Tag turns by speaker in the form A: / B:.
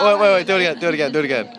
A: Wait, wait, wait. Do it again. Do it again. Do it again.